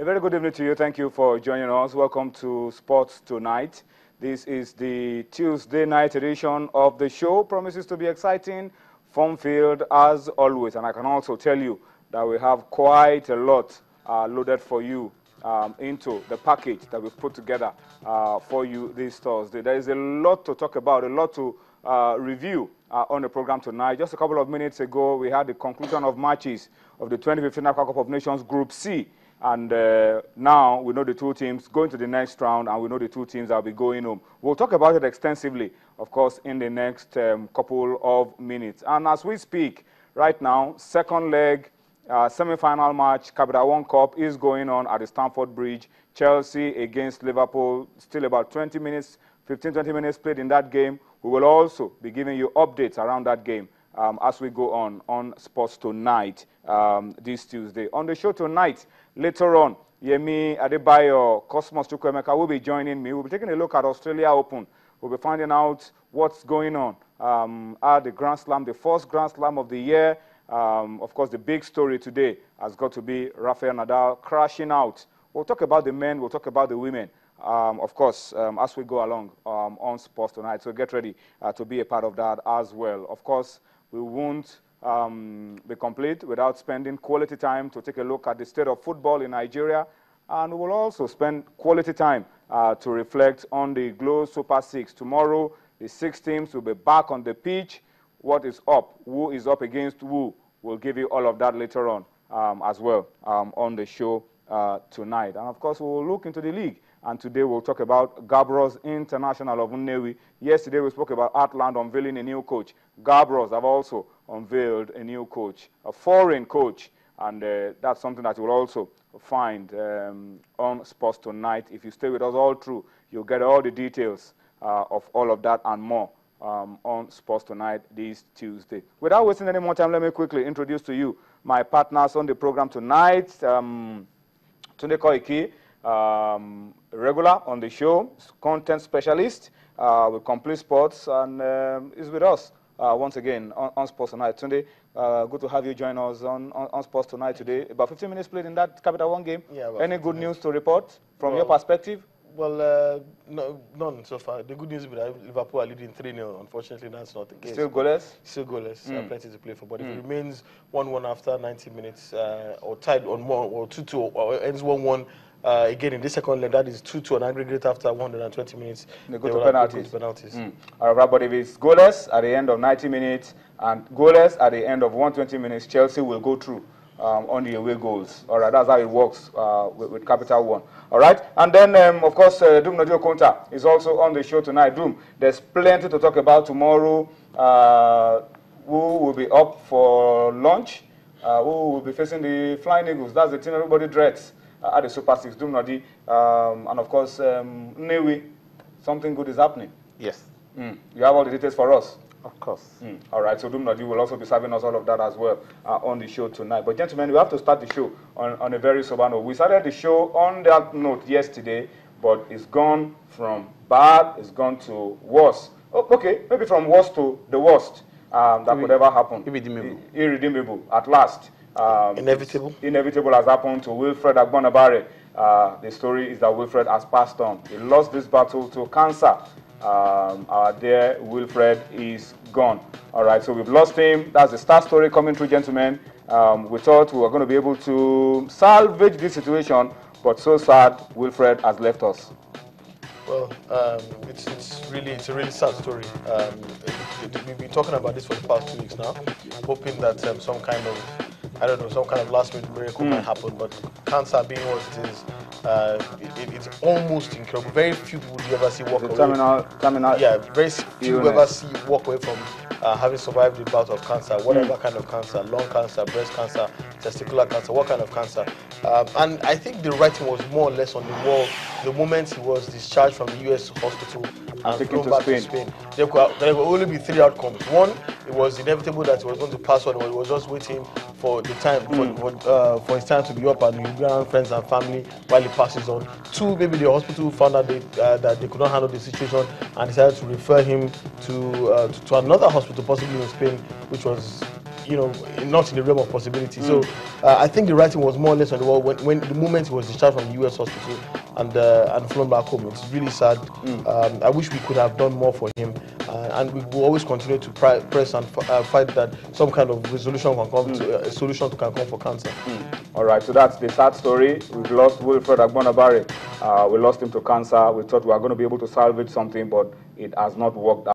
A very good evening to you. Thank you for joining us. Welcome to Sports Tonight. This is the Tuesday night edition of the show. Promises to be exciting, fun-filled as always. And I can also tell you that we have quite a lot uh, loaded for you um, into the package that we've put together uh, for you this Thursday. There is a lot to talk about, a lot to uh, review uh, on the program tonight. Just a couple of minutes ago, we had the conclusion of matches of the 2015 Africa Cup of Nations Group C. And uh, now we know the two teams going to the next round, and we know the two teams that will be going home. We'll talk about it extensively, of course, in the next um, couple of minutes. And as we speak, right now, second leg, uh, semi-final match, Capital One Cup is going on at the Stamford Bridge. Chelsea against Liverpool, still about 20 minutes, 15, 20 minutes played in that game. We will also be giving you updates around that game um, as we go on on Sports Tonight um, this Tuesday. On the show tonight, later on, Yemi Adebayo, Cosmos Chukwemeka will be joining me. We'll be taking a look at Australia Open. We'll be finding out what's going on um, at the Grand Slam, the first Grand Slam of the year. Um, of course, the big story today has got to be Rafael Nadal crashing out. We'll talk about the men, we'll talk about the women. Um, of course, um, as we go along um, on sports tonight. So get ready uh, to be a part of that as well. Of course, we won't um, be complete without spending quality time to take a look at the state of football in Nigeria. And we will also spend quality time uh, to reflect on the Glo Super Six. Tomorrow, the six teams will be back on the pitch. What is up? Who is up against who? We'll give you all of that later on um, as well um, on the show uh, tonight. And of course, we will look into the league. And today we'll talk about Gabros International of Nnewi. Yesterday we spoke about Atland unveiling a new coach. Gabros have also unveiled a new coach, a foreign coach. And uh, that's something that you'll also find um, on Sports Tonight. If you stay with us all through, you'll get all the details uh, of all of that and more um, on Sports Tonight this Tuesday. Without wasting any more time, let me quickly introduce to you my partners on the program tonight. Um, Tunde Koiki, um, regular on the show, content specialist uh, with Complete Sports, and um, is with us uh, once again on, on, Sports Tonight. Tunde, uh, good to have you join us on, on, on, Sports Tonight today. About 15 minutes played in that Capital One game. Yeah, Any good news to report from well, your perspective? Well, uh, no, none so far. The good news is that Liverpool are leading 3 0. Unfortunately, that's not the case. Still goalless? Still goalless. Mm. Plenty to play for. But Mm. if it remains 1 1 after 90 minutes, uh, or tied on 1 or 2 2, or ends 1 1. Uh, again, in the second leg, that is 2 2 on aggregate after 120 minutes. They go to penalties. go to penalties. Mm. All right, but if it's goalless at the end of 90 minutes and goalless at the end of 120 minutes, Chelsea will go through um, on the away goals. All right, that's how it works uh, with, with Capital One. All right, and then um, of course, uh, Doom Nadio Konta is also on the show tonight. Doom, there's plenty to talk about tomorrow. Uh, who will be up for lunch? Uh, who will be facing the Flying Eagles? That's the team everybody dreads uh, at the Super Six. Doom Nadi, um, and of course, um, Newi. Something good is happening. Yes, Mm. You have all the details for us. Of course. Mm. All right, so Doom Nadi will also be serving us all of that as well uh, on the show tonight. But gentlemen, we have to start the show on, on a very sober note. We started the show on that note yesterday, but it's gone from bad, it's gone to worse. Oh, okay, maybe from worst to the worst um, that could ever happen. Irredeemable. I- irredeemable, at last. Um, Inevitable. Inevitable has happened to Wilfred Agbonabare. Uh, the story is that Wilfred has passed on. He lost this battle to cancer. Um, our dear Wilfred is gone. All right, so we've lost him. That's the star story coming through, gentlemen. Um, we thought we were going to be able to salvage this situation, but so sad, Wilfred has left us. Well, um, it's, it's really it's a really sad story. Um, it- it- we've been talking about this for the past two weeks now, hoping that um, some kind of I don't know some kind of last minute miracle might happen. But cancer being what it is, uh, it, it- it's almost incredible. Very few people you ever see walk The away. terminal, terminal. Yeah, very few people ever see walk away from uh, having survived the bout of cancer, whatever kind of cancer, lung cancer, breast cancer, testicular cancer, what kind of cancer. Um, and I think the writing was more or less on the wall the moment he was discharged from the US hospital and flown back Spain. to Spain. There could, there could only be three outcomes. One, it was inevitable that he was going to pass on, he was just waiting for the time for, for, uh, for his time to be up and he'll be around friends and family while he passes on. Two, maybe the hospital found out they, uh, that they could not handle the situation and decided to refer him to, uh, to to another hospital, possibly in Spain, which was you know, not in the realm of possibility. So uh, I think the writing was more or less on the wall when, when the moment he was discharged from the U.S. hospital and uh, and flown back home. It's really sad. Um, I wish we could have done more for him, uh, and we will always continue to pri- press and f- uh, fight that some kind of resolution can come to uh, a solution can come for cancer. All right, so that's the sad story. We've lost Wilfred Agbonavbare. Uh, we lost him to cancer. We thought we were going to be able to salvage something, but it has not worked out.